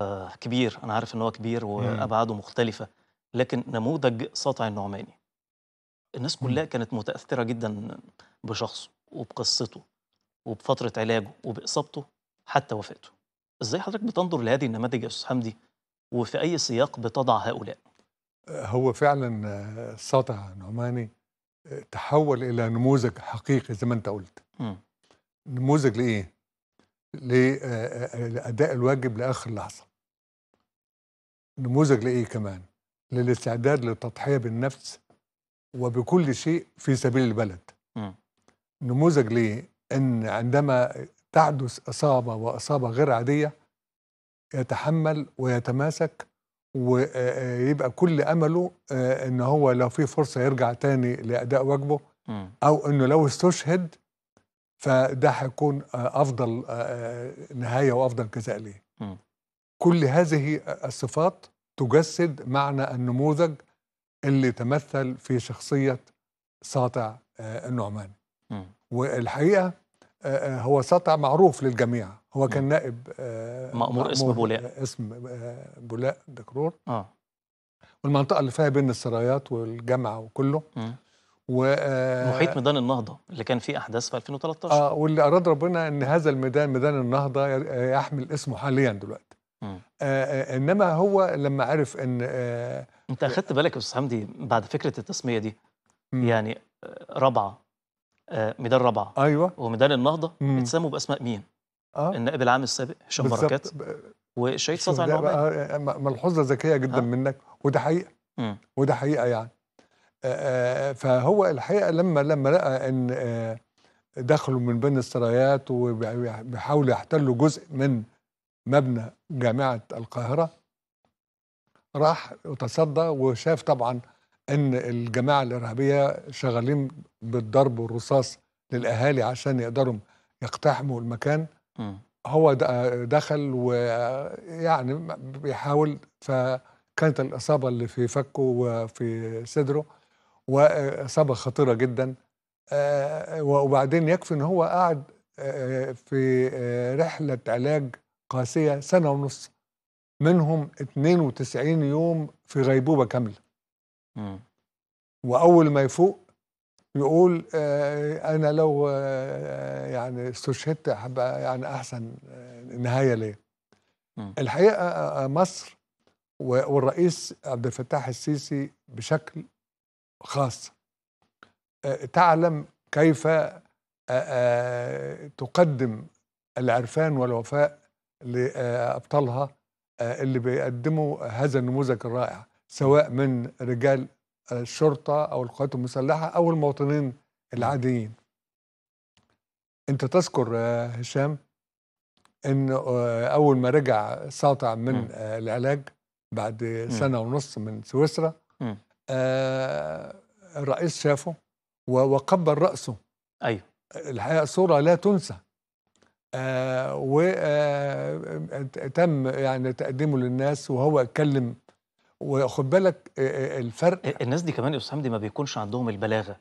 آه، كبير. أنا عارف إن هو كبير وأبعاده مختلفة لكن نموذج ساطع النعماني. الناس. كلها كانت متأثرة جدا بشخصه وبقصته وبفترة علاجه وبإصابته حتى وفاته. إزاي حضرتك بتنظر لهذه النماذج يا أستاذ حمدي؟ وفي أي سياق بتضع هؤلاء؟ هو فعلا آه، ساطع نعماني آه، تحول إلى نموذج حقيقي زي ما أنت قلت. مم. نموذج لإيه؟ لأداء الواجب لآخر لحظة نموذج لإيه كمان للاستعداد للتضحية بالنفس وبكل شيء في سبيل البلد مم. نموذج ليه إن عندما تحدث إصابة وإصابة غير عادية يتحمل ويتماسك ويبقى كل أمله آه، إن هو لو في فرصة يرجع تاني لأداء واجبه. أو إنه لو استشهد فده هيكون آه، أفضل آه، نهاية وأفضل جزاء ليه. كل هذه الصفات تجسد معنى النموذج اللي تمثل في شخصية ساطع آه، النعمان. والحقيقة آه، آه، هو ساطع معروف للجميع، هو كان نائب آه، مأمور اسم بولاق. آه، اسم آه، بولاق دكرور آه والمنطقة اللي فيها بين السرايات والجامعة وكله مم. و آه، محيط ميدان النهضة اللي كان فيه أحداث في 2013 آه واللي أراد ربنا إن هذا الميدان ميدان النهضة ي- يحمل اسمه حاليا دلوقتي. آه آه إنما هو لما عرف إن آه أنت أخدت بالك يا أستاذ حمدي بعد فكرة التسمية دي مم. يعني آه، رابعة آه، ميدان رابعة أيوه وميدان النهضة. اتسموا بأسماء مين؟ آه النائب العام السابق هشام بركات والشهيد ده النعمان بقى م- ملحوظة ذكية جدا آه. منك وده حقيقة مم. وده حقيقة يعني آه آه، فهو الحقيقة لما لما لقى إن آه دخلوا من بين السرايات وبيحاولوا يحتلوا جزء من مبنى جامعة القاهرة راح وتصدى وشاف طبعا إن الجماعة الإرهابية شغالين بالضرب والرصاص للأهالي عشان يقدروا يقتحموا المكان. هو دخل ويعني بيحاول فكانت الإصابة اللي في فكه وفي صدره واصابه خطيرة جدا. آه، وبعدين يكفي إن هو قعد آه، في آه، رحلة علاج قاسية سنة ونص. منهم 92 يوم في غيبوبة كاملة. مم. وأول ما يفوق يقول أنا لو يعني استشهدت هبقى يعني أحسن آه، نهاية ليا. آه، مصر والرئيس عبد الفتاح السيسي بشكل خاص آه، تعلم كيف آه، آه، تقدم العرفان والوفاء لأبطالها آه، اللي بيقدموا هذا النموذج الرائع سواء من رجال الشرطة أو القوات المسلحة أو المواطنين العاديين. أنت تذكر هشام آه، أول ما رجع ساطع من. آه، العلاج بعد سنة ونص من سويسرا الرئيس شافه وقبل رأسه. أيوه. الحقيقة صورة لا تنسى. وتم يعني تقديمه للناس وهو اتكلم. وخد بالك آه، آه، الفرق الناس دي كمان يا أستاذ حمدي ما بيكونش عندهم البلاغة.